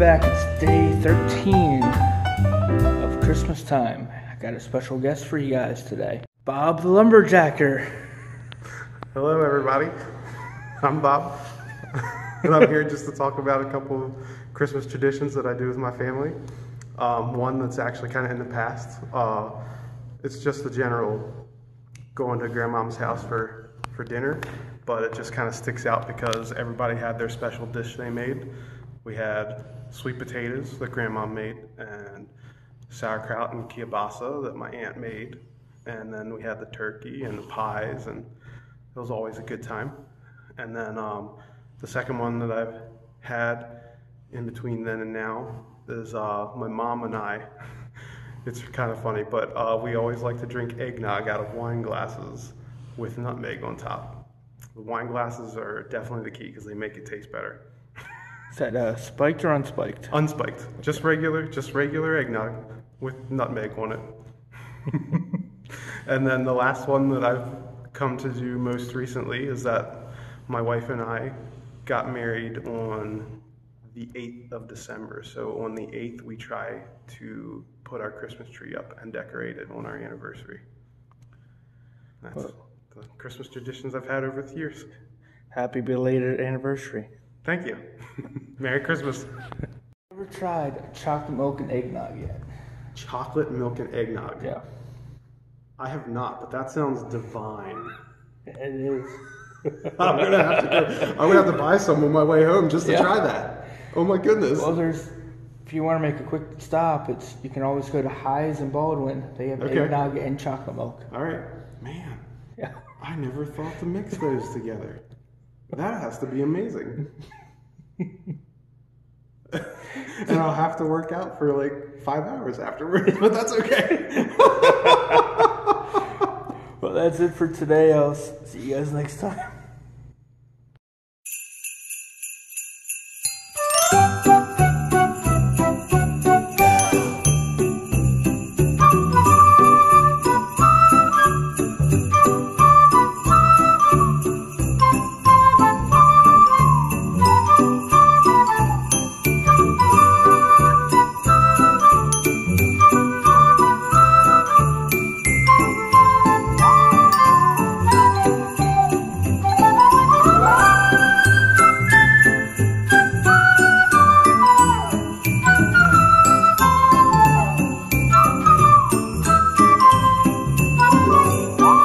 back. It's day 13 of Christmas time. I got a special guest for you guys today Bob the Lumberjacker. Hello, everybody. I'm Bob, and I'm here just to talk about a couple of Christmas traditions that I do with my family. Um, one that's actually kind of in the past. Uh, it's just the general going to grandmom's house for, for dinner, but it just kind of sticks out because everybody had their special dish they made. We had sweet potatoes that grandma made, and sauerkraut and kielbasa that my aunt made, and then we had the turkey and the pies, and it was always a good time. And then um, the second one that I've had in between then and now is uh, my mom and I. it's kind of funny, but uh, we always like to drink eggnog out of wine glasses with nutmeg on top. The wine glasses are definitely the key because they make it taste better. Is that uh, spiked or unspiked? Unspiked, just regular, just regular eggnog with nutmeg on it. and then the last one that I've come to do most recently is that my wife and I got married on the 8th of December. So on the 8th, we try to put our Christmas tree up and decorate it on our anniversary. That's Well- the Christmas traditions I've had over the years. Happy belated anniversary. Thank you. Merry Christmas. Ever tried chocolate milk and eggnog yet? Chocolate milk and eggnog. Yeah. I have not, but that sounds divine. It is. I'm gonna have to go. I'm gonna have to buy some on my way home just to Yeah. try that. Oh my goodness. Well, there's. If you want to make a quick stop, it's you can always go to Highs and Baldwin. They have Okay. eggnog and chocolate milk. All right, man. Yeah. I never thought to mix those together. That has to be amazing. and I'll have to work out for like five hours afterwards, but that's okay. Well, that's it for today. I'll see you guys next time.